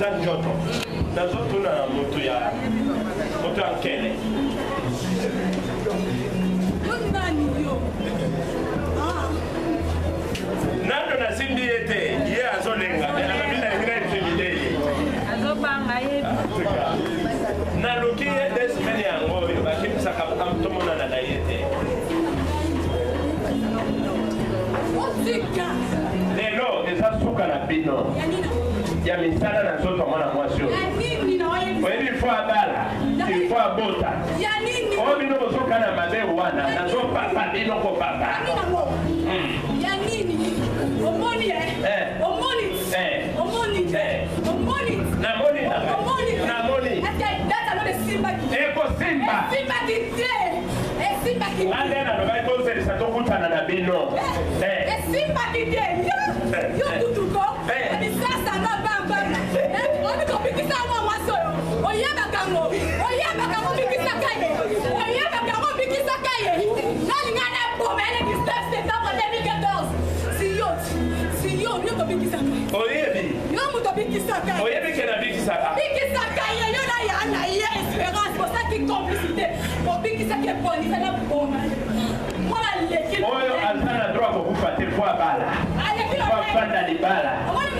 eza nzoto nazotuna na moto ya moto ya nkele nano ah. nasimbi ye te ye azolenga minaingainvite ye ah, naloki ye de semaine yango oyo bakimisaka tomonana na ye te lelo eza suka na bino ya misala na nzoto ya mwana mwasi oyo oyebi fo abala ilifo abota oyo bino bozoka na mabe wana nazopapa bino kopapa ande nalobai tozelisa tokutana na bino eh. eh. esimbaki te yo eh. kutu oyebi yo moto abikisaka oyebi ke nabikisaka bikisaka ye yo na ya na ye espérance bosaki complicité bobikisaki ebonisa na boma mwana leki oyo aza na droit kokufa te po abala bafanda libala omoni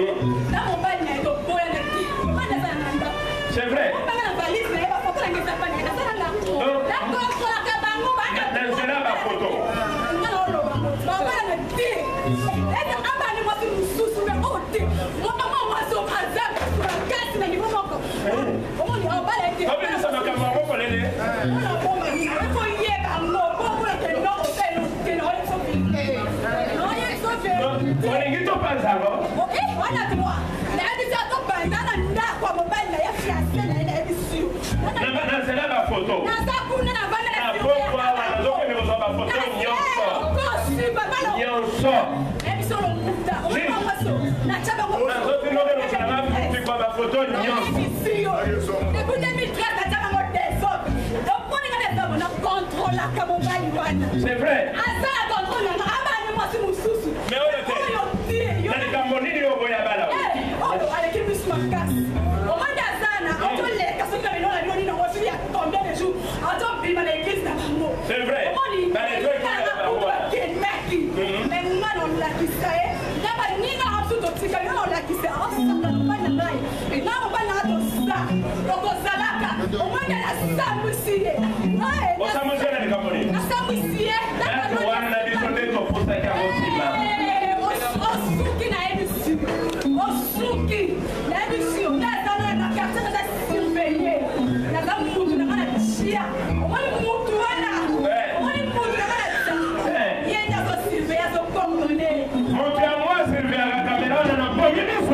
Danke. depuis 2013 aza bango desop donc mponinga desop na kontrolaka mobali wana aza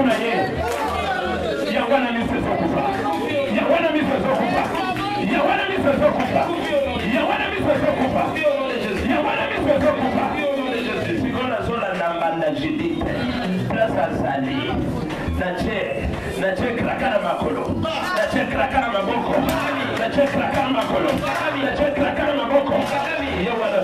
na ye yawe na miso ezokufa yawe na miso ezokufa yawe na miso ezokufa yawe na miso ezokufa yawe na miso ezokufa sikoyo nazolanda mbanda judite place azali nace nace kraka na makolo nace kraka na maboko nace kraka na makolo nace kraka na maboko yawana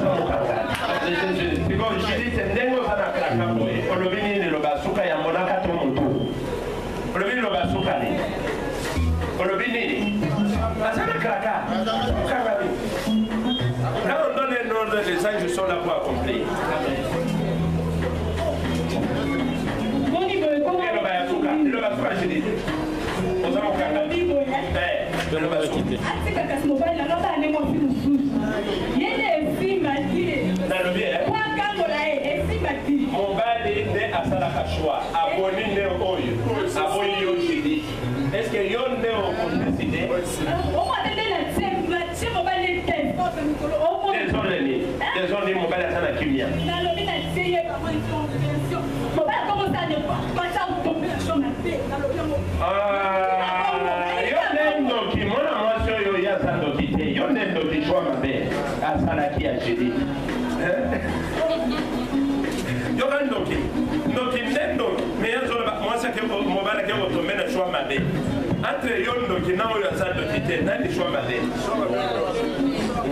mobali nde asalaka shwa aboni nde oyo aboyi yo kidi eske yo nde okondeside désordonné désordonné mobali aza na kimia yo nde ndoki mwana mwasi oyo ye aza ndoki te yo nde ndoki jwa mabe asalaki agélie eh? yoka ndoki ndoki nde ndoki me yazoloba mwasi mobali ake kotombe na jwa mabe entre yo ndoki na oyo aza ndoki te nani jwa mabe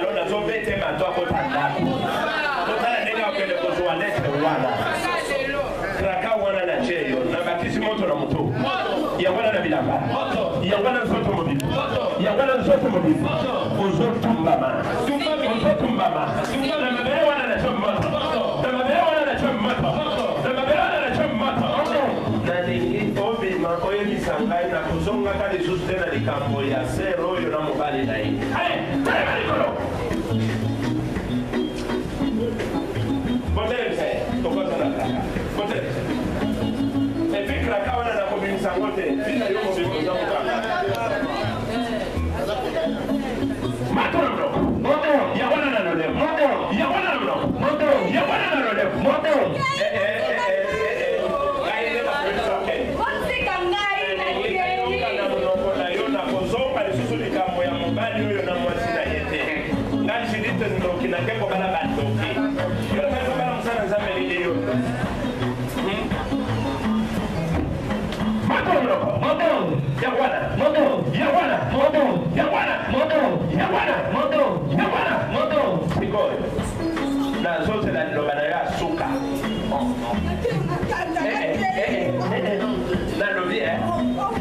alo nazobetema to akota ndako otala ndenge akende kozwa letre wana traka wana na cheyo nabakisi moto na motu yangwana na bilamba yangwana nzoto mobimbo yangwana nzoto mobimbo ozotumbama ozotumbama na mabele wana na cho moto na mabele wana na cho moto na mabele wana na cho moto nalingi obima oyebisa ngai na kozongaka lisusu te na likambo ya ser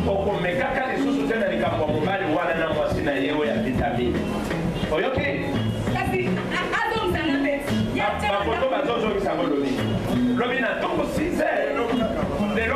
okomeka kaka lisusu te na likambo ya mobali wana na mwasi na ye oyo avitamine oyoki bafoto bazozongisa ngo lobi lobi na ntongo 6 heures lelo